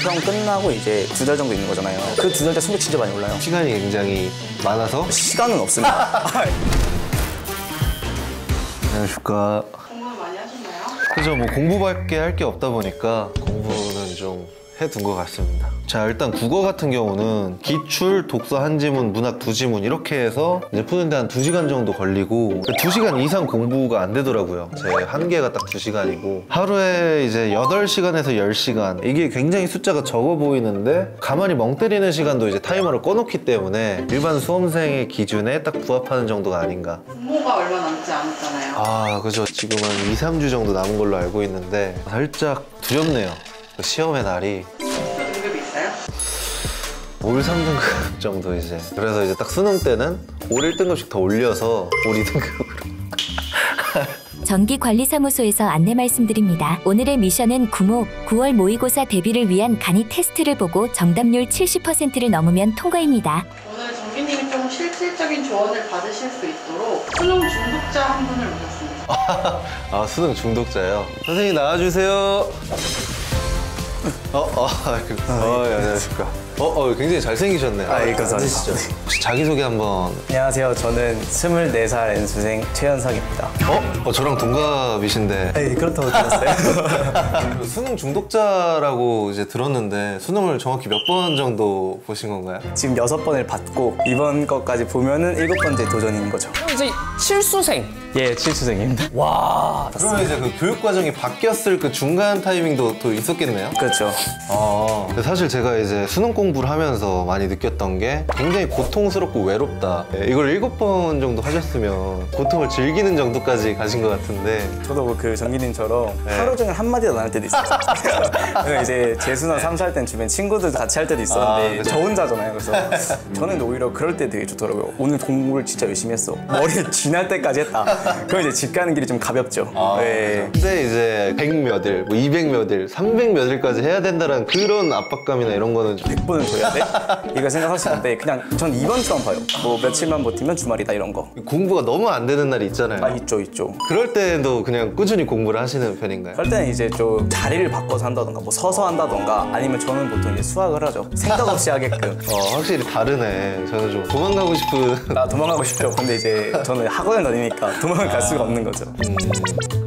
수능 끝나고 이제 두 달 정도 있는 거잖아요. 그 두 달때 성적 진짜 많이 올라요. 시간이 굉장히 많아서 시간은 없습니다. 안녕하십니까. 공부는 많이 하셨나요? 그죠 뭐 공부밖에 할 게 없다 보니까 공부는 좀 해둔 것 같습니다. 자 일단 국어 같은 경우는 기출, 독서 한 지문, 문학 두 지문 이렇게 해서 이제 푸는데 한 두 시간 정도 걸리고 두 시간 이상 공부가 안 되더라고요. 제 한계가 딱 두 시간이고 하루에 이제 여덟 시간에서 열 시간 이게 굉장히 숫자가 적어 보이는데 가만히 멍 때리는 시간도 이제 타이머를 꺼놓기 때문에 일반 수험생의 기준에 딱 부합하는 정도가 아닌가 공모가 얼마 남지 않았잖아요. 아, 그죠. 지금 한 2, 3주 정도 남은 걸로 알고 있는데 살짝 두렵네요. 그 시험의 날이 등급이 있어요? 올 3등급 정도 이제. 그래서 이제 딱 수능 때는 올 1등급씩 더 올려서 올 2등급으로. 전기관리사무소에서 안내 말씀드립니다. 오늘의 미션은 구모 9월 모의고사 대비를 위한 간이 테스트를 보고 정답률 70%를 넘으면 통과입니다. 오늘 정기님이 좀 실질적인 조언을 받으실 수 있도록 수능 중독자 한 분을 모셨습니다. 아, 수능 중독자요. 선생님 나와주세요. Huh. 어, 어, 그, 어, 예, 안녕하십니까. 어, 어, 굉장히 잘생기셨네요. 아, 예, 감사합니다. 앉으시죠. 혹시 자기소개 한번. 안녕하세요. 저는 24살 N수생 최현석입니다. 어? 어, 저랑 동갑이신데. 네, 그렇다고 들었어요. 그 수능 중독자라고 이제 들었는데 수능을 정확히 몇 번 정도 보신 건가요? 지금 여섯 번을 받고 이번 것까지 보면은 일곱 번째 도전인 거죠. 이제 실수생. 예, 칠수생입니다. 와. 그러면 이제 그 교육 과정이 바뀌었을 그 중간 타이밍도 또 있었겠네요. 그렇죠. 아, 사실 제가 이제 수능 공부를 하면서 많이 느꼈던 게 굉장히 고통스럽고 외롭다. 예, 이걸 일곱 번 정도 하셨으면 고통을 즐기는 정도까지 가신 것 같은데 저도 그 정기님처럼 네. 하루 종일 한마디도 안 할 때도 있어요. 그래서 이제 재수나 삼수할 땐 주변 친구들 같이 할 때도 있었는데 아. 저 혼자잖아요. 그래서 저는 오히려 그럴 때 되게 좋더라고요. 오늘 공부를 진짜 열심히 했어. 머리 쥐날 때까지 했다. 그럼 이제 집 가는 길이 좀 가볍죠. 네. 근데 이제 100몇 일, 뭐200몇 일, 300몇 일까지 해야 된다는 그런 압박감이나 이런 거는 좀 100번을 줘야 돼? 이거 생각하시는데 그냥 전 이번처럼 봐요. 뭐 며칠만 버티면 주말이다 이런 거. 공부가 너무 안 되는 날이 있잖아요. 아 있죠 있죠. 그럴 때도 그냥 꾸준히 공부를 하시는 편인가요? 그럴 때는 이제 좀 자리를 바꿔서 한다던가 뭐 서서 한다던가 아니면 저는 보통 이제 수학을 하죠. 생각 없이 하게끔. 어, 확실히 다르네. 저는 좀 도망가고 싶은. 나 도망가고 싶죠. 근데 이제 저는 학원을 다니니까 도망을 갈 수가 없는 거죠. 국어에서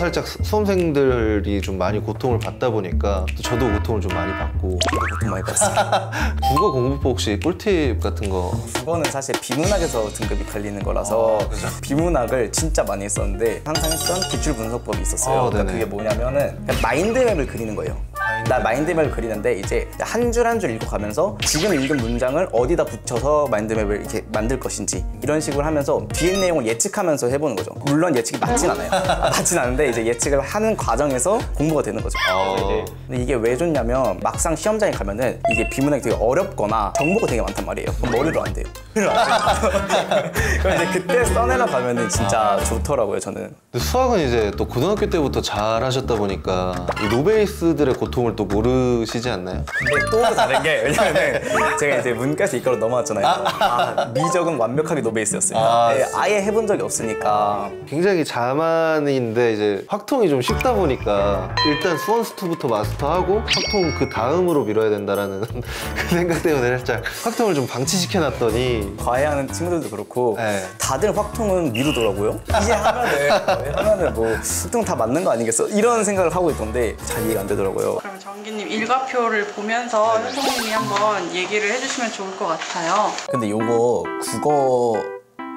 살짝 수- 수험생들이 좀 많이 고통을 받다 보니까 또 저도 고통을 좀 많이 받고. 돈 많이 받습니다. 국어 공부법 혹시 꿀팁 같은 거. 국어는 사실 비문학에서 등급이 갈리는 거라서 비문학을 진짜 많이 했었는데 항상 했던 기출 분석법이 있었어요. 어, 그러니까. 그게 뭐냐면은 마인드맵을 그리는 거예요. 나 마인드맵을 그리는데 이제 한 줄 한 줄 읽어가면서 지금 읽은 문장을 어디다 붙여서 마인드맵을 이렇게 만들 것인지 이런 식으로 하면서 뒤에 내용을 예측하면서 해보는 거죠. 물론 예측이 맞진 않아요. 아, 맞진 않은데 이제 예측을 하는 과정에서 공부가 되는 거죠. 어. 근데 이게 왜 좋냐면 막상 시험장에 가면은 이게 비문학이 되게 어렵거나 정보가 되게 많단 말이에요. 머리로 안 돼요. 머리로 안 돼요. 이제 그때 써내려 가면은 진짜 좋더라고요, 저는. 근데 수학은 이제 또 고등학교 때부터 잘 하셨다 보니까 이 노베이스들의 고통 을 또 모르시지 않나요? 근데 또 다른 게 왜냐면은 제가 이제 문과에서 이과로 넘어왔잖아요. 아, 미적은 완벽하게 노베이스였어요. 아, 아, 아예 해본 적이 없으니까. 굉장히 자만인데 이제 확통이 좀 쉽다 보니까 일단 수원스투부터 마스터하고 확통 그 다음으로 밀어야 된다라는 그 생각 때문에 살짝 확통을 좀 방치시켜놨더니 과외하는 친구들도 그렇고 네. 다들 확통은 미루더라고요. 이제 하면은 하면은 뭐 확통 다 맞는 거 아니겠어? 이런 생각을 하고 있던데 잘 이해가 안 되더라고요. 그럼 정기님 일과표를 보면서 선생님이 한번 얘기를 해주시면 좋을 것 같아요. 근데 요거 국어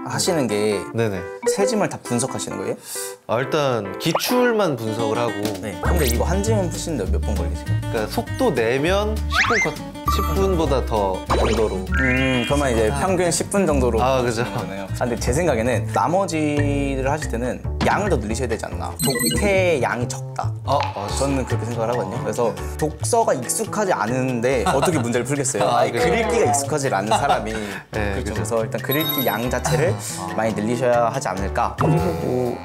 하시는 게 네네 세지말 다 분석하시는 거예요? 아, 일단 기출만 분석을 하고 네. 근데 이거 한 지문 푸시는데 몇 분 걸리세요? 그러니까 속도 내면 10분 컷 10분보다 더 정도로 음, 그러면 이제 평균 10분 정도로. 아, 그죠. 잖아요 아, 근데 제 생각에는 나머지를 하실 때는 양을 더 늘리셔야 되지 않나. 독해의 양이 적다. 어, 어, 저는 그렇게 생각을 하거든요. 그래서 독서가 익숙하지 않은데 어떻게 문제를 풀겠어요? 그죠. 그릴기가 익숙하지 않은 사람이. 네, 그렇죠. 그죠. 그래서 일단 그릴기 양 자체를 많이 늘리셔야 하지 않을까. 그리고 뭐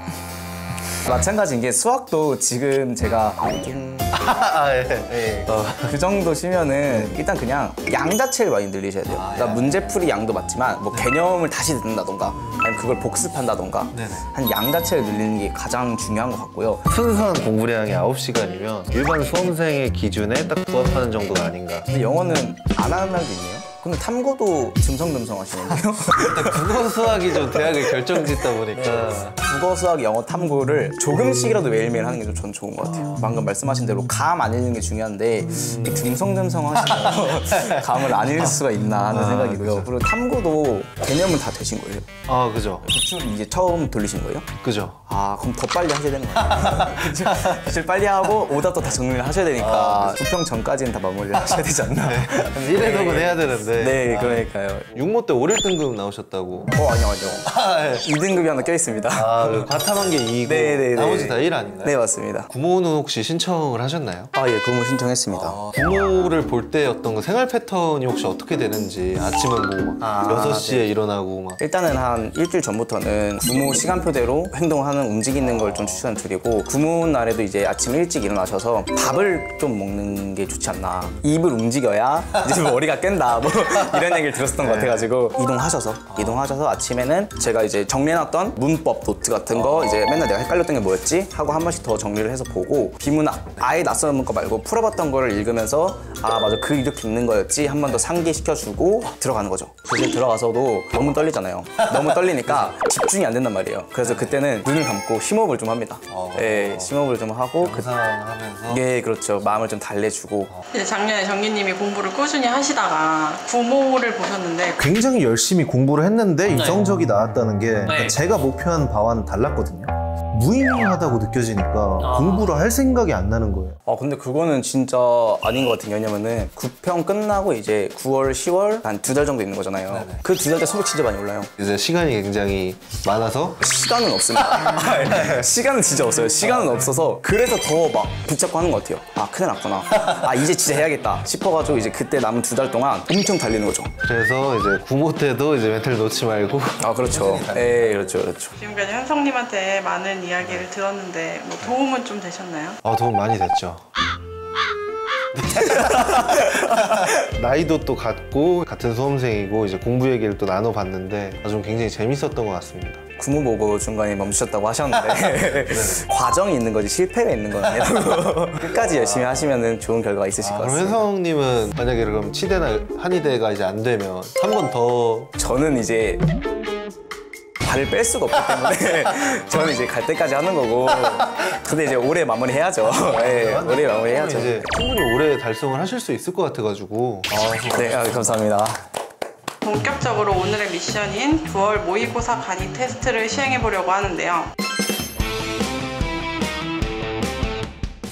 마찬가지인 게 수학도 지금 제가 좀 아, 예. 예. 어, 그 정도 시면은 일단 그냥 양 자체를 많이 늘리셔야 돼요. 그러니까 문제풀이 양도 맞지만 뭐 개념을 다시 듣는다던가 아니면 그걸 복습한다던가 네네. 한양 자체를 늘리는 게 가장 중요한 것 같고요. 순수한 공부량이 9시간이면 일반 수험생의 기준에 딱 부합하는 정도가 아닌가. 근데 영어는 안 하는 날도 있네요. 근데 탐구도 듬성듬성 하시는데요. 일단 국어 수학이 좀 대학을 결정짓다 보니까 국어, 수학, 영어 탐구를 조금씩이라도 매일매일 하는 게좀전 좋은 것 같아요. 방금 말씀하신 대로 감 안 읽는 게 중요한데 이 듬성듬성 하시면 감을 안 읽을 수가 있나 하는 생각이고요. 그리고 탐구도 개념은 다 되신 거예요. 아 그죠 기출 이제 처음 돌리신 거예요? 그죠 아 그럼 더 빨리 하셔야 되는 거예요. 기출, 빨리 하고 오답도 다 정리를 하셔야 되니까 부평 전까지는 다 마무리를 하셔야 되지 않나. 그럼 1회독은 해야 되는데 네, 그러니까요. 육모 때 5일 등급 나오셨다고 어 아니요 아니요. 2등급이 하나 껴 있습니다. 아 그 과탐한 게 2고 네, 네, 네. 나머지 다 1 아닌가요? 네 맞습니다. 구모는 혹시 신청을 하셨나요? 아 예, 구모 신청했습니다. 구모를 볼 때 어떤 그 생활 패턴이 혹시 어떻게 되는지 아침은 뭐 아, 6시에 일어나고 막 일단은 한 일주일 전부터는 구모 시간표대로 행동하는 움직이는 걸 좀 추천드리고 구모 날에도 이제 아침 일찍 일어나셔서 밥을 좀 먹는 게 좋지 않나 입을 움직여야 이제 머리가 깬다 뭐 이런 얘기를 들었었던 것 같아가지고. 이동하셔서 이동하셔서 아침에는 제가 이제 정리해놨던 문법 노트 같은 거 이제 맨날 내가 헷갈렸던 게 뭐였지? 하고 한 번씩 더 정리를 해서 보고 비문학 아예 낯선 문법 말고 풀어봤던 거를 읽으면서 아 맞아. 그 이렇게 읽는 거였지? 한 번 더 상기시켜주고 들어가는 거죠. 교실 들어가서도 너무 떨리잖아요. 너무 떨리니까 집중이 안 된단 말이에요. 그래서 그때는 눈을 감고 심호흡을 좀 합니다. 예 심호흡을 좀 하고 그, 명상하면서? 예 그렇죠. 마음을 좀 달래주고. 이제 작년에 정기님이 공부를 꾸준히 하시다가 구모를 보셨는데 굉장히 열심히 공부를 했는데 이 성적이 나왔다는 게 네. 제가 목표한 바와는 달랐거든요. 무의미하다고 느껴지니까 공부를 할 생각이 안 나는 거예요. 아 근데 그거는 진짜 아닌 것 같은 게 왜냐면은 9평 끝나고 이제 9월 10월 한 두 달 정도 있는 거잖아요 그 두 달 때 수능 진짜 많이 올라요 이제 시간이 굉장히 많아서 시간은 없습니다. 시간은 진짜 없어요. 시간은 없어서 그래서 더 막 붙잡고 하는 것 같아요. 아 큰일 났구나. 아 이제 진짜 해야겠다 싶어가지고 이제 그때 남은 두 달 동안 엄청 달리는 거죠. 그래서 이제 구모 때도 이제 멘탈 놓지 말고 아 그렇죠. 예 그렇죠 그렇죠. 지금까지 현성님한테 많은 이야기를 들었는데 뭐 도움은 좀 되셨나요? 아, 도움 많이 됐죠. 나이도 또 같고 같은 수험생이고 이제 공부 얘기를 또 나눠봤는데 아주 굉장히 재밌었던 것 같습니다. 구모 보고 중간에 멈추셨다고 하셨는데 과정이 있는 거지 실패가 있는 건 아니라고 끝까지 열심히 하시면 좋은 결과가 있으실 것 그럼 같습니다. 혜성님은 만약에 그럼 치대나 한의대가 이제 안 되면 한 번 더 저는 이제 발을 뺄 수가 없기 때문에 저는 이제 갈 때까지 하는 거고 근데 이제 올해 마무리 해야죠. 예, 올해 마무리 해야죠. 이제 충분히 오래 달성을 하실 수 있을 것 같아가지고 네, 아, 감사합니다. 본격적으로 오늘의 미션인 9월 모의고사 간이 테스트를 시행해 보려고 하는데요.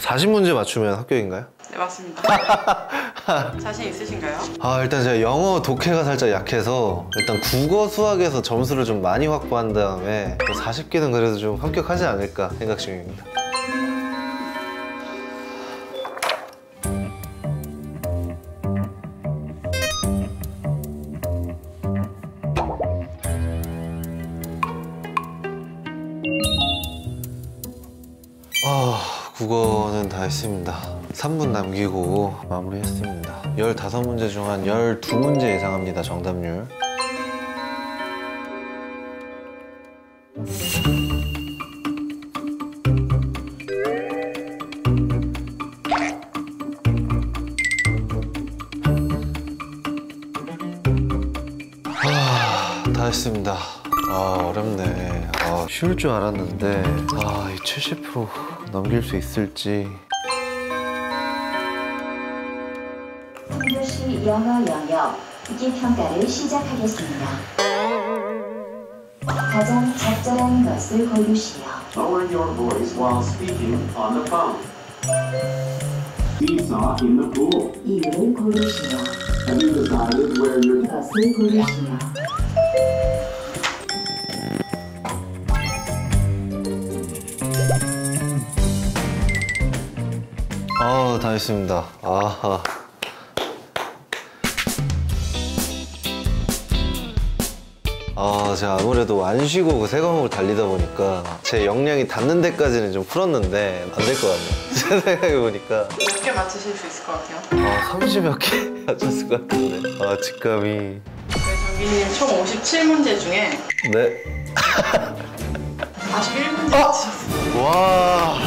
40문제 맞추면 합격인가요? 네 맞습니다. 자신 있으신가요? 아 일단 제가 영어 독해가 살짝 약해서 일단 국어 수학에서 점수를 좀 많이 확보한 다음에 40개는 그래도 좀 합격하지 않을까 생각 중입니다. 아, 국어는 다 했습니다. 3분 남기고 마무리했습니다. 15문제 중 한 12문제 예상합니다, 정답률. 아, 다 했습니다. 아, 어렵네. 아, 쉬울 줄 알았는데, 아, 이 70% 넘길 수 있을지. 영어 영역 듣기 평가를 시작하겠습니다. 가장 적절한 것을 고르시오. Lower your voice while speaking on the phone. Seesaw in the pool. 이유를 고르시오. Have you decided where you're 이것을 고르시오. 아, 다 했습니다. 아하. 아, 제가 아무래도 안 쉬고 그 세 과목을 달리다 보니까 제 역량이 닿는 데까지는 좀 풀었는데 안 될 것 같네요. 생각해보니까. 몇 개 맞추실 수 있을 것 같아요? 아, 30몇 개 맞췄을 것 같은데. 아, 직감이. 네, 정기님 총 57문제 중에 네. 41문제 맞추셨어요. 와,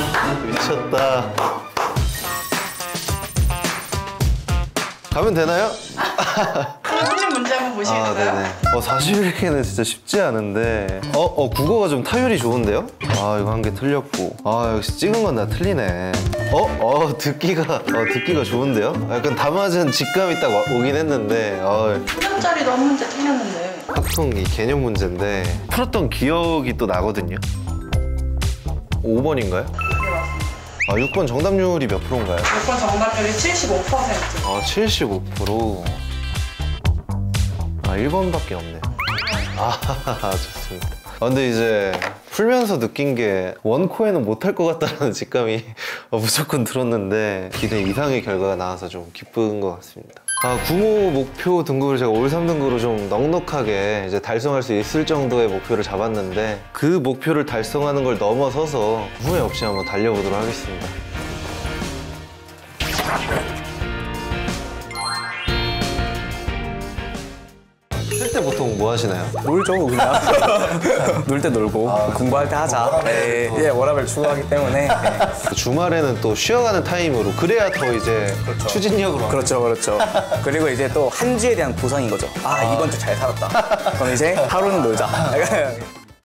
미쳤다. 가면 되나요? 틀린 문제 한번 아, 보시겠어요? 네네. 어, 41개는 진짜 쉽지 않은데. 어, 어, 국어가 좀 타율이 좋은데요? 아, 이거 한 개 틀렸고. 아, 역시 찍은 건 다 틀리네. 어, 어, 듣기가, 어, 듣기가 좋은데요? 약간 다 맞은 직감이 딱 와- 오긴 했는데, 어, 수련짜리도 한 문제 틀렸는데 학통 이 개념 문제인데, 풀었던 기억이 또 나거든요? 5번인가요? 네 맞습니다. 아, 6번 정답률이 몇 프로인가요? 6번 정답률이 75%. 아, 75%. 아, 1번밖에 없네요. 아, 좋습니다. 아, 근데 이제 풀면서 느낀 게 원코에는 못할 것 같다는 직감이 어, 무조건 들었는데 기대 이상의 결과가 나와서 좀 기쁜 것 같습니다. 아, 구모 목표 등급을 제가 올 3등급으로 좀 넉넉하게 이제 달성할 수 있을 정도의 목표를 잡았는데 그 목표를 달성하는 걸 넘어서서 후회 없이 한번 달려보도록 하겠습니다. 보통 뭐 하시나요? 놀죠 그냥. 놀 때 놀고 공부할 때 하자. 네, 예, 워라벨 추구하기 때문에. 네. 주말에는 또 쉬어가는 타임으로 그래야 더 이제 추진력으로. 그렇죠 그렇죠. 그리고 이제 또 한 주에 대한 보상인 거죠. 아 이번 주 잘 살았다. 그럼 이제 하루는 놀자